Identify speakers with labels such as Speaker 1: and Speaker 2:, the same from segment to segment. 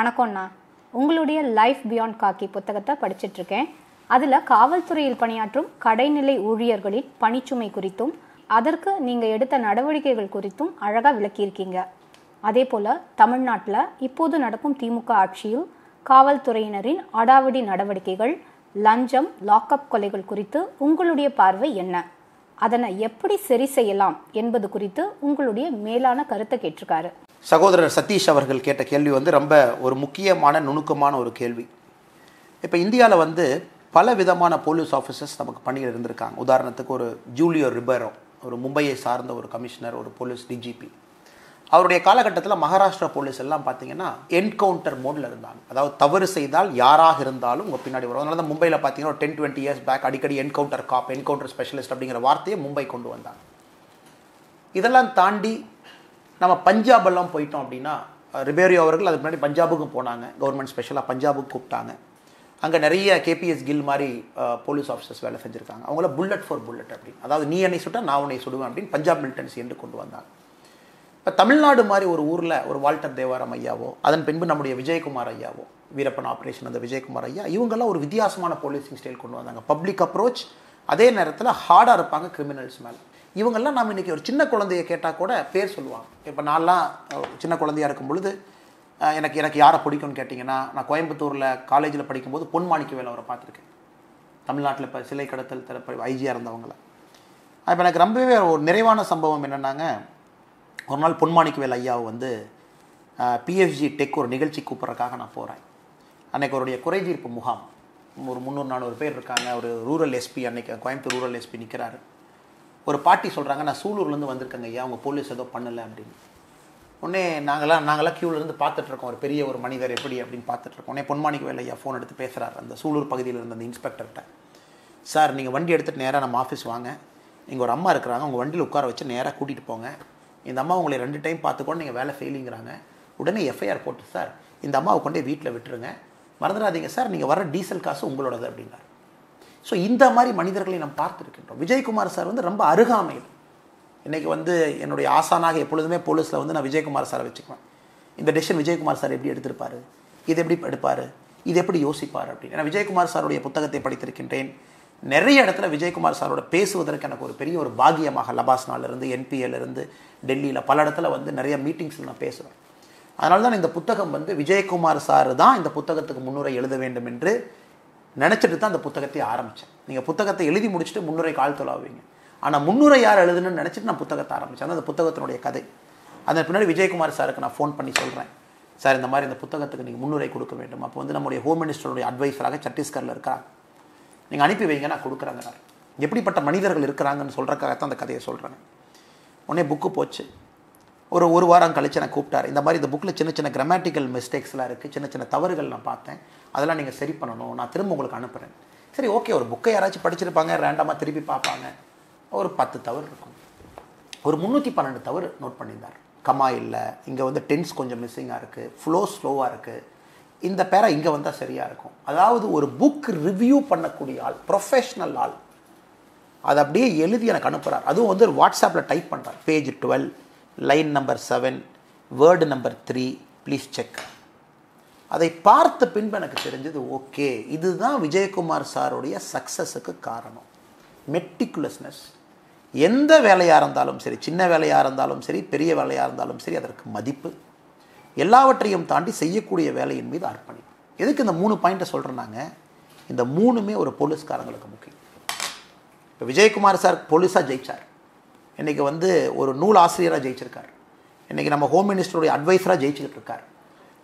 Speaker 1: வணக்கம்ண்ணா. உங்களுடைய life beyond காக்கி புத்தகத்தை படிச்சிட்ருக்கேன். அதில் காவல்துறையில் பணியாற்றும் கடைநிலை ஊழியர்களின் பணிச்சுமை குறித்தும் அதற்கு நீங்கள் எடுத்த நடவடிக்கைகள் குறித்தும் அழகாக விளக்கியிருக்கீங்க. அதே போல் தமிழ்நாட்டில் இப்போது நடக்கும் திமுக ஆட்சியில் காவல்துறையினரின் அடாவடி நடவடிக்கைகள் லஞ்சம் லாக்அப் கொலைகள் குறித்து உங்களுடைய பார்வை என்ன? அதனை எப்படி சரி செய்யலாம் என்பது குறித்து உங்களுடைய மேலான கருத்தை கேட்டிருக்காரு.
Speaker 2: சகோதரர் சதீஷ் அவர்கள் கேட்ட கேள்வி வந்து ரொம்ப ஒரு முக்கியமான நுணுக்கமான ஒரு கேள்வி. இப்போ இந்தியாவில் வந்து பல விதமான போலீஸ் ஆஃபீஸர்ஸ் நமக்கு பணியில் இருந்திருக்காங்க. உதாரணத்துக்கு ஒரு ஜூலியோ ரிபேரோ ஒரு மும்பையை சார்ந்த ஒரு கமிஷனர் ஒரு போலீஸ் டிஜிபி அவருடைய காலகட்டத்தில் மகாராஷ்டிரா போலீஸ் எல்லாம் பார்த்தீங்கன்னா என்கவுண்டர் மோடில் இருந்தாங்க. அதாவது தவறு செய்தால் யாராக இருந்தாலும் உங்கள் பின்னாடி வரும். அதனால தான் மும்பையில் பார்த்தீங்கன்னா ஒரு டென் டுவெண்ட்டி இயர்ஸ் பேக் அடிக்கடி என்கவுண்டர் காப் என்கவுண்டர் ஸ்பெஷலிஸ்ட் அப்படிங்கிற வார்த்தையை மும்பை கொண்டு வந்தாங்க. இதெல்லாம் தாண்டி நம்ம பஞ்சாப் எல்லாம் போயிட்டோம் அப்படின்னா ரிபேரியோ அவர்கள் அதுக்கு முன்னாடி பஞ்சாபுக்கும் போனாங்க. கவர்மெண்ட் ஸ்பெஷலாக பஞ்சாபுக்கு கூப்பிட்டாங்க. அங்கே நிறைய கேபிஎஸ் கில் மாதிரி போலீஸ் ஆஃபீஸர்ஸ் வேலை செஞ்சுருக்காங்க. அவங்கள புல்லட் ஃபார் புல்லட் அப்படின்னு அதாவது நீ என்னை சுட்டா நான் உன்னை சுடுவேன் அப்படின்னு பஞ்சாப் மிலிட்டன்சி என்று கொண்டு வந்தாங்க. இப்போ தமிழ்நாடு மாதிரி ஒரு ஊரில் ஒரு வால்டர் தேவாரம் ஐயாவோ அதன் பின்பு நம்முடைய விஜயகுமார் ஐயாவோ வீரப்பன் ஆப்ரேஷன் அந்த விஜயகுமார் ஐயா இவங்கெல்லாம் ஒரு வித்தியாசமான போலீசிங் ஸ்டைல் கொண்டு வந்தாங்க. பப்ளிக் அப்ரோச் அதே நேரத்தில் ஹார்டாக இருப்பாங்க கிரிமினல்ஸ் மேலே. இவங்கெல்லாம் நம்ம இன்றைக்கி ஒரு சின்ன குழந்தைய கேட்டால் கூட பேர் சொல்லுவாங்க. இப்போ நான்லாம் சின்ன குழந்தையா இருக்கும் பொழுது எனக்கு எனக்கு யாரை பிடிக்கும்னு கேட்டிங்கன்னா நான் கோயம்புத்தூரில் காலேஜில் படிக்கும்போது பொன்மாணிக்கவேல் அவரை பார்த்துருக்கேன். தமிழ்நாட்டில் இப்போ சிலை கடத்தல் தரப்பு ஐஜியாக இருந்தவங்கள. இப்போ எனக்கு ரொம்பவே ஒரு நிறைவான சம்பவம் என்னென்னாங்க ஒரு நாள் பொன்மாணிக்கவேல் ஐயாவை வந்து பிஎஃப்ஜி டெக் ஒரு நிகழ்ச்சி கூப்பிட்றதுக்காக நான் போகிறேன் அன்றைக்கு அவருடைய குறைதீர்ப்பு முகாம். ஒரு முந்நூறு நானூறு பேர் இருக்காங்க. ஒரு ரூரல் எஸ்பி அன்றைக்கி கோயம்புத்தூர் ரூரல் எஸ்பி நிற்கிறாரு ஒரு பாட்டி சொல்கிறாங்க நான் சூலூர்லேருந்து வந்திருக்கேங்க ஐயா அவங்க போலீஸ் ஏதோ பண்ணலை அப்படின்னு. உடனே நாங்களாம் நாங்களாம் க்யூலேருந்து பார்த்துட்ருக்கோம் ஒரு பெரிய ஒரு மனிதர் எப்படி அப்படின்னு பார்த்துட்ருக்கோம் உடனே பொன்மாணிக்கவேல் ஐயா ஃபோன் எடுத்து பேசுகிறார் அந்த சூலூர் பகுதியில் இருந்த அந்த இன்ஸ்பெக்டர்கிட்ட. சார் நீங்கள் வண்டி எடுத்துகிட்டு நேராக நம்ம ஆஃபீஸ் வாங்க. இங்கே ஒரு அம்மா இருக்கிறாங்க. உங்கள் வண்டியில் உட்கார வச்சு நேராக கூட்டிகிட்டு போங்க. இந்த அம்மா உங்களை ரெண்டு டைம் பார்த்துக்கொண்டு நீங்கள் வேலை ஃபெயிலிங்கிறாங்க உடனே எஃப்ஐஆர் போட்டு சார் இந்த அம்மாவை கொண்டே வீட்டில் விட்டுருங்க. மறந்துடாதீங்க சார். நீங்கள் வர டீசல் காசு உங்களோடது அப்படின்னார். ஸோ இந்த மாதிரி மனிதர்களை நாம் பார்த்துருக்கின்றோம். விஜயகுமார் சார் வந்து ரொம்ப அருகாமையில். இன்றைக்கி வந்து என்னுடைய ஆசானாக எப்பொழுதுமே போலீஸில் வந்து நான் விஜயகுமார் சாரை வச்சுக்குவேன். இந்த டெசிஷன் விஜயகுமார் சார் எப்படி எடுத்திருப்பாரு? இது எப்படி எடுப்பார்? இது எப்படி யோசிப்பார் அப்படின்னு. ஏன்னா விஜயகுமார் சாருடைய புத்தகத்தை படித்திருக்கின்றேன். நிறைய இடத்துல விஜயகுமார் சாரோட பேசுவதற்கு எனக்கு ஒரு பெரிய ஒரு பாகியமாக லபாஸ்னாலிருந்து என்பிஏலேருந்து டெல்லியில் பல இடத்துல வந்து நிறைய மீட்டிங்ஸில் நான் பேசுவேன். அதனால தான் இந்த புத்தகம் வந்து விஜயகுமார் சார் தான் இந்த புத்தகத்துக்கு முன்னுரை எழுத வேண்டும் என்று நினச்சிட்டு தான் அந்த புத்தகத்தை ஆரம்பித்தேன் நீங்கள் புத்தகத்தை எழுதி முடிச்சுட்டு முன்னுரை கால் தொலாவீங்க ஆனால் முன்னுரை யார் எழுதுன்னு நினச்சிட்டு நான் புத்தகத்தை ஆரம்பித்தேன் அந்த புத்தகத்தினுடைய கதை. அதன் பின்னாடி விஜயகுமார் சாருக்கு நான் ஃபோன் பண்ணி சொல்கிறேன் சார் இந்த மாதிரி இந்த புத்தகத்துக்கு நீங்கள் முன்னுரை கொடுக்க வேண்டும். அப்போ வந்து நம்முடைய ஹோம் மினிஸ்டருடைய அட்வைஸராக சத்தீஸ்கரில் இருக்கிறாங்க நீங்கள் அனுப்பி வைங்க நான் கொடுக்குறாங்க எப்படிப்பட்ட மனிதர்கள் இருக்கிறாங்கன்னு சொல்கிறக்காகத்தான் அந்த கதையை சொல்கிறேன் உடனே புக்கு போச்சு. ஒரு ஒரு வாரம் கழிச்சு நான் கூப்பிட்டாரு. இந்த மாதிரி இந்த புக்கில் சின்ன சின்ன கிராமட்டிக்கல் மிஸ்டேக்ஸ்லாம் இருக்குது சின்ன சின்ன தவறுகள் நான் பார்த்தேன். அதெல்லாம் நீங்கள் சரி பண்ணணும். நான் திரும்ப உங்களுக்கு அனுப்புகிறேன் சரி ஓகே. ஒரு புக்கை யாராச்சும் படிச்சிருப்பாங்க ரேண்டமாக திருப்பி பார்ப்பாங்க. ஒரு பத்து தவறு இருக்கும். ஒரு முந்நூற்றி பன்னெண்டு தவறு நோட் பண்ணியிருந்தார். கமா இல்லை. இங்கே வந்து டென்ஸ் கொஞ்சம் மிஸ்ஸிங்காக இருக்குது ஃப்ளோ ஸ்லோவாக இருக்குது இந்த பேரா இங்கே வந்தால் சரியாக இருக்கும். அதாவது ஒரு புக் ரிவ்யூ பண்ணக்கூடிய ஆள் ப்ரொஃபஷ்னல் ஆள் அதை அப்படியே எழுதி எனக்கு அனுப்புகிறார் அதுவும் வந்து ஒரு வாட்ஸ்அப்பில் டைப் பண்ணுறார் page twelve line number seven word number three please check அதை பார்த்த பின்பு எனக்கு தெரிஞ்சது ஓகே இதுதான் விஜயகுமார் சாருடைய சக்ஸஸுக்கு காரணம். மெட்டிகுலஸ்னஸ் எந்த வேலையாக இருந்தாலும் சரி சின்ன வேலையாக இருந்தாலும் சரி பெரிய வேலையாக இருந்தாலும் சரி அதற்கு மதிப்பு. எல்லாவற்றையும் தாண்டி செய்யக்கூடிய வேலையின் மீது அர்ப்பணிப்பு எதுக்கு இந்த மூணு பாயிண்ட்டை சொல்கிறேன்னாங்க இந்த மூணுமே ஒரு போலீஸ்காரங்களுக்கு முக்கியம். இப்போ விஜயகுமார் சார் போலீஸாக ஜெயிச்சார். இன்றைக்கி வந்து ஒரு நூல் ஆசிரியராக ஜெயிச்சிருக்கார். இன்றைக்கி நம்ம ஹோம் மினிஸ்டருடைய அட்வைஸராக ஜெயிச்சுக்கிட்டு இருக்கார்.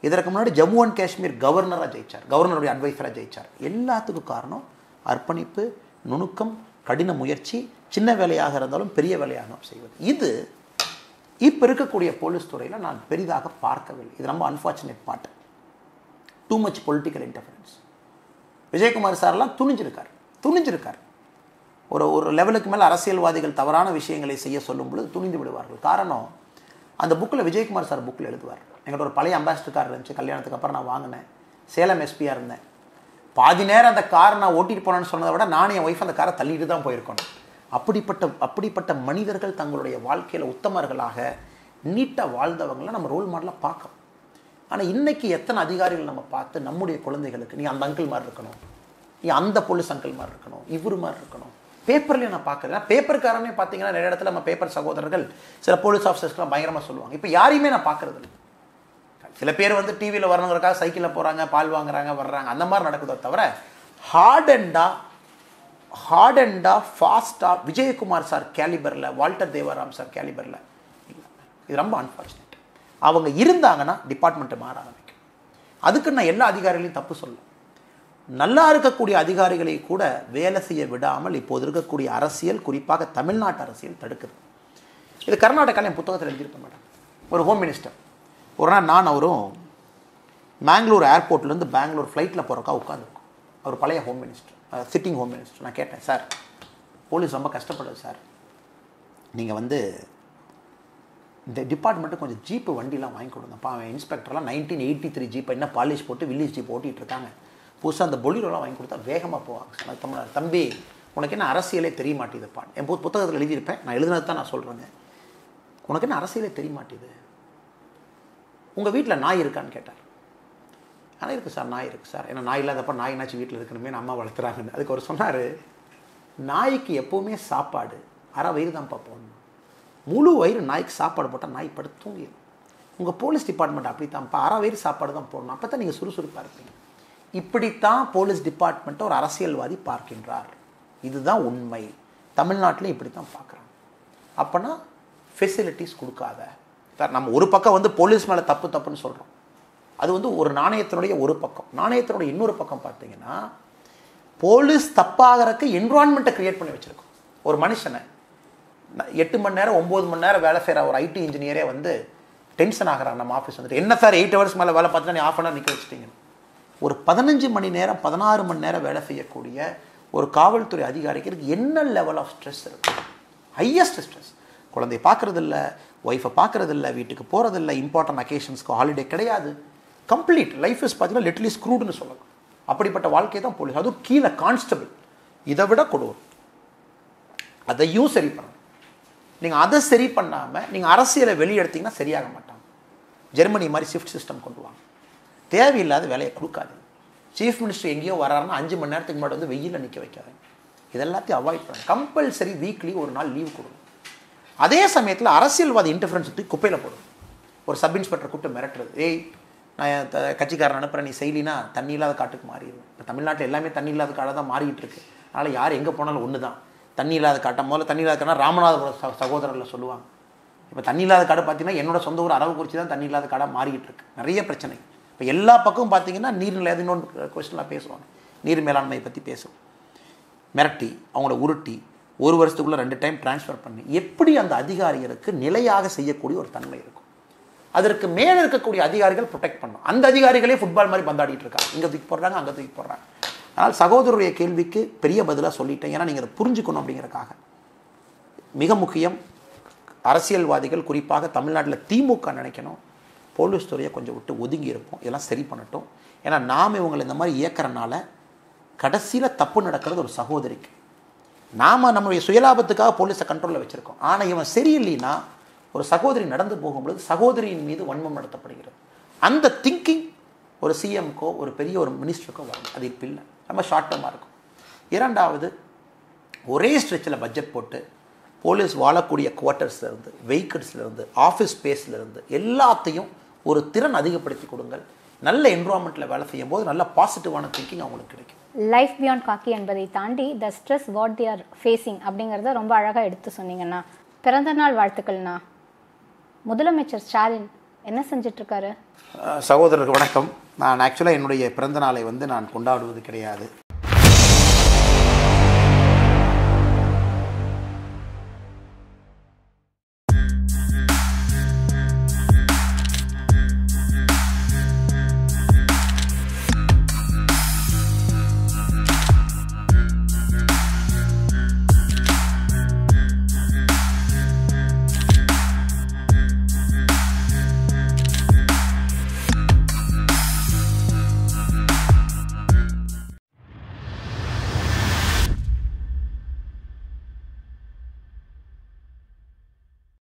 Speaker 2: இதற்கு முன்னாடி ஜம்மு அண்ட் காஷ்மீர் கவர்னராக ஜெயிச்சார் கவர்னருடைய அட்வைஸராக ஜெயிச்சார். எல்லாத்துக்கும் காரணம் அர்ப்பணிப்பு நுணுக்கம் கடின முயற்சி சின்ன வேலையாக இருந்தாலும் பெரிய வேலையாக செய்வது. இது இப்போ இருக்கக்கூடிய போலீஸ் துறையில் நான் பெரிதாக பார்க்கவில்லை. இது ரொம்ப unfortunate part too much political interference Vijayakumar சார்லாம் துணிஞ்சிருக்கார் துணிஞ்சிருக்கார். ஒரு ஒரு லெவலுக்கு மேலே அரசியல்வாதிகள் தவறான விஷயங்களை செய்ய சொல்லும் பொழுது துணிந்து விடுவார்கள். காரணம் அந்த புக்கில் விஜயகுமார் சார் புக்கில் எழுதுவார். என்கிட்ட ஒரு பழைய அம்பாசிடர் கார் இருந்துச்சு கல்யாணத்துக்கு அப்புறம் நான் வாங்கினேன். சேலம் எஸ்பியாக இருந்தேன். பாதி நேரம் அந்த காரை நான் ஓட்டிட்டு போனேன்னு சொன்னதை விட நானும் என் ஒய்ஃப் அந்த காரை தள்ளிட்டு தான் போயிருக்கணும் அப்படிப்பட்ட அப்படிப்பட்ட மனிதர்கள் தங்களுடைய வாழ்க்கையில் உத்தமர்களாக நீட்டாக வாழ்ந்தவங்கள நம்ம ரோல் மாடலாக பார்க்கணும். ஆனால் இன்றைக்கி எத்தனை அதிகாரிகள் நம்ம பார்த்து நம்முடைய குழந்தைகளுக்கு நீ அந்த அங்கிள் மாதிரி இருக்கணும் நீ அந்த போலீஸ் அங்கிள் மாதிரி இருக்கணும் இவர் மாதிரி இருக்கணும். பேப்பர்லேயும் நான் பார்க்குறேன் பேப்பர்காரனே பார்த்தீங்கன்னா நிறைய இடத்துல நம்ம பேப்பர் சகோதரர்கள் சில போலீஸ் ஆஃபீஸர்ஸ்க்குலாம் பயங்கரமாக சொல்லுவாங்க. இப்போ யாரையுமே நான் பார்க்கறது இல்லை. சில பேர் வந்து டிவியில் வரணுங்கிறக்காக சைக்கிளில் போகிறாங்க பால் வாங்குறாங்க வர்றாங்க. அந்த மாதிரி நடக்குதோ தவிர ஹார்ட் அண்டா ஹார்ட் ஃபாஸ்ட்டாக விஜயகுமார் சார் கேலிபரில் வால்டர் தேவராம் சார் கேலிபரில் இல்லை. இது ரொம்ப அன்ஃபார்ச்சுனேட் அவங்க இருந்தாங்கன்னா டிபார்ட்மெண்ட்டு மாற ஆரம்பிக்கும். அதுக்கு நான் எல்லா அதிகாரிகளையும் தப்பு சொல்லும் நல்லா இருக்கக்கூடிய அதிகாரிகளை கூட வேலை செய்ய விடாமல் இப்போது இருக்கக்கூடிய அரசியல் குறிப்பாக தமிழ்நாட்டு அரசியல் தடுக்குது. இது கர்நாடகாவில் என் புத்தகத்தில் எழுதியிருப்பேன் மேடம் ஒரு ஹோம் மினிஸ்டர் ஒரு நாள் நான் அவரும் மேங்களூர் ஏர்போர்ட்லேருந்து பெங்களூர் ஃப்ளைட்டில் போகிறக்கா உட்காந்துருக்கோம் அவர் பழைய home minister sitting home minister நான் கேட்டேன் சார் போலீஸ் ரொம்ப கஷ்டப்படுது சார். நீங்கள் வந்து இந்த டிபார்ட்மெண்ட்டு கொஞ்சம் ஜீப்பு வண்டிலாம் வாங்கி கொடுங்கப்பா அவன் இன்ஸ்பெக்டர்லாம் நைன்டீன் எயிட்டி த்ரீ ஜீப்பை என்ன பாலிஷ் போட்டு வில்லேஜ் ஜீப் ஓட்டிகிட்டு இருக்காங்க. புதுசாக அந்த பொலிரோலாம் வாங்கி கொடுத்தா வேகமாக போவாங்க சார். நான் தமிழ் தம்பி உனக்கு என்ன அரசியலே தெரிய மாட்டேதுப்பா என் புத்தகத்தில் எழுதியிருப்பேன். நான் எழுதுனது தான் நான் சொல்கிறேங்க உனக்கு என்ன அரசியலே தெரிய மாட்டேது உங்கள் வீட்டில் நாய் இருக்கான்னு கேட்டார். ஆனால் இருக்குது சார் நாய் இருக்குது சார். ஏன்னா நாய் இல்லாதப்ப என்னாச்சு வீட்டில் இருக்கணுமே நம்ம அம்மா வளர்த்துறாங்கன்னு. அதுக்கு அவர் சொன்னார் நாய்க்கு எப்போவுமே சாப்பாடு அரை வயிறு தான்ப்பா போகணும் முழு வயிறு நாய்க்கு சாப்பாடு போட்டால் நாய் படுத்து தூங்கிடும் உங்கள் போலீஸ் டிபார்ட்மெண்ட் அப்படி தான்ப்பா அரை வயிறு சாப்பாடு தான் போடணும். அப்போ தான் நீங்கள் சுறுசுறுப்பாக இருப்பீங்க. இப்படித்தான் போலீஸ் டிபார்ட்மெண்ட்டை ஒரு அரசியல்வாதி பார்க்கின்றார். இதுதான் உண்மை. தமிழ்நாட்டிலையும் இப்படி தான் பார்க்குறாங்க. அப்போனா ஃபெசிலிட்டிஸ் கொடுக்காத சார் நம்ம ஒரு பக்கம் வந்து போலீஸ் மேலே தப்பு தப்புன்னு சொல்கிறோம் அது வந்து ஒரு நாணயத்தினுடைய ஒரு பக்கம். நாணயத்தினுடைய இன்னொரு பக்கம் பார்த்தீங்கன்னா போலீஸ் தப்பாகிறதுக்கு என்விரான்மெண்ட்டை க்ரியேட் பண்ணி வச்சுருக்கோம். ஒரு மனுஷனை எட்டு மணி நேரம் ஒம்பது மணி நேரம் வேலை செய்கிற ஒரு ஐடி இன்ஜினியரே வந்து டென்ஷன் ஆகிறாங்க நம்ம ஆஃபீஸ் வந்துட்டு. என்ன சார் எயிட் ஹவர்ஸ் மேலே வேலை பார்த்துட்டு நீ ஆஃப் அன் ஹவர் நிற்க வச்சிட்டீங்க ஒரு பதினஞ்சு மணி நேரம் பதினாறு மணி நேரம் வேலை செய்யக்கூடிய ஒரு காவல்துறை அதிகாரிக்கு என்ன லெவல் ஆஃப் ஸ்ட்ரெஸ் இருக்கு? ஹையஸ்ட் ஸ்ட்ரெஸ் குழந்தைய பார்க்கறது ஒய்ஃபை பார்க்குறதில்ல வீட்டுக்கு போகிறது இல்லை இம்பார்ட்டன்ட் அக்கேஷன்ஸ்க்கு ஹாலிடே கிடையாது. கம்ப்ளீட் லைஃப் இஸ் பார்த்தீங்கன்னா லிட்லி ஸ்க்ரூடுன்னு சொல்லலாம். அப்படிப்பட்ட வாழ்க்கை தான் போலீஸ். அதுவும் கீழே கான்ஸ்டபிள் இதை விட கொடூரம். அதையும் சரி பண்ணணும். நீங்கள் அதை சரி பண்ணாமல் நீங்கள் அரசியலை வெளியெடுத்தீங்கன்னா சரியாக மாட்டாங்க. ஜெர்மனி மாதிரி ஷிஃப்ட் சிஸ்டம் கொண்டு வாங்க. தேவையில்லாத வேலையை கொடுக்காது. சீஃப் மினிஸ்டர் எங்கேயோ வராருன்னா அஞ்சு மணி நேரத்துக்கு முன்னாடி வந்து வெயிலில் நிற்க வைக்காது இதெல்லாத்தையும் அவாய்ட் பண்ணுங்க கம்பல்சரி வீக்லி ஒரு நாள் லீவ் கொடுங்க. அதே சமயத்தில் அரசியல்வாதி இன்டர்ஃபரன்ஸ் தூக்கி குப்பையில் போடும் ஒரு சப் இன்ஸ்பெக்டர் கூப்பிட்டு மிரட்டுறது. ஏய் நான் த- கட்சிக்காரன் அனுப்புகிறேன் நீ செய்யலினா தண்ணி இல்லாத காட்டுக்கு மாறிடும் இப்போ தமிழ்நாட்டில் எல்லாமே தண்ணி இல்லாத காடாக தான் மாறிக்கிட்டு இருக்கு. அதனால் யார் எங்கே போனாலும் ஒன்று தான் தண்ணி இல்லாத காட்டை முதல்ல தண்ணி இல்லாத காடா ராமநாதபுரம் ச சொல்லுவாங்க. இப்போ தண்ணி இல்லாத காடு பார்த்தீங்கன்னா என்னோட சொந்த ஊர் அரவக்குறிச்சி தான் தண்ணி இல்லாத காடாக மாறிக்கிட்டு இருக்கு. நிறைய பிரச்சனை. இப்போ எல்லா பக்கமும் பார்த்தீங்கன்னா நீர்நிலை அது இன்னொன்று கொஸ்டின்லாம் பேசுவாங்க. நீர் மேலாண்மை பற்றி பேசுவோம். மிரட்டி அவங்கள உருட்டி ஒரு வருஷத்துக்குள்ள ரெண்டு டைம் ட்ரான்ஸ்ஃபர் பண்ணி எப்படி அந்த அதிகாரிகளுக்கு நிலையாக செய்யக்கூடிய ஒரு தன்மை இருக்கும்? அதற்கு மேலே இருக்கக்கூடிய அதிகாரிகள் ப்ரொடெக்ட் பண்ணும் அந்த அதிகாரிகளே ஃபுட்பால் மாதிரி பந்தாடிட்டு இருக்காங்க. இங்கே தூக்கி போடுறாங்க அங்கே தூக்கி போடுறாங்க. அதனால் சகோதரருடைய கேள்விக்கு பெரிய பதிலாக சொல்லிட்டேன். ஏன்னா நீங்கள் அதை புரிஞ்சுக்கணும் அப்படிங்கிறக்காக மிக முக்கியம் அரசியல்வாதிகள் குறிப்பாக தமிழ்நாட்டில் திமுக நினைக்கணும். போலீஸ் துறையை கொஞ்சம் விட்டு ஒதுங்கி இருப்போம். இதெல்லாம் சரி பண்ணட்டும். ஏன்னா நாம் இவங்களை இந்த மாதிரி இயக்கிறனால கடைசியில் தப்பு நடக்கிறது ஒரு சகோதரிக்கு. நாம் நம்மளுடைய சுயலாபத்துக்காக போலீஸை கண்ட்ரோலில் வச்சுருக்கோம். ஆனால் இவன் சரியில்லைன்னா ஒரு சகோதரி நடந்து போகும்பொழுது சகோதரியின் மீது வன்மம் நடத்தப்படுகிறது. அந்த திங்கிங் ஒரு சிஎம்க்கோ ஒரு பெரிய ஒரு மினிஸ்டருக்கோ வரும். அது இப்போ இல்லை. ரொம்ப ஷார்ட் டேர்மாக இருக்கும். இரண்டாவது ஒரே ஸ்ட்ரெச்சில் பட்ஜெட் போட்டு போலீஸ் வாழக்கூடிய குவார்ட்டர்ஸ்லேருந்து வெஹிக்கிள்ஸ்லேருந்து ஆஃபீஸ் ஸ்பேஸ்லேருந்து எல்லாத்தையும் ஒரு திறன் அதிகப்படுத்தி கொடுங்கள். நல்ல என்வரான்மெண்ட்டில் வேலை செய்யும் போது நல்ல பாசிட்டிவான திங்கிங் அவங்களுக்கு கிடைக்கும்.
Speaker 1: லைஃப் பியாண்ட் காக்கி என்பதை தாண்டி the stress what they are facing அப்படிங்கிறத ரொம்ப அழகாக எடுத்து சொன்னீங்கண்ணா. பிறந்த நாள் வாழ்த்துக்கள்ண்ணா. முதலமைச்சர் ஸ்டாலின் என்ன செஞ்சுட்டு இருக்காரு
Speaker 2: அஹ் சகோதரருக்கு வணக்கம். நான் ஆக்சுவலாக என்னுடைய பிறந்த நாளை வந்து நான் கொண்டாடுவது கிடையாது.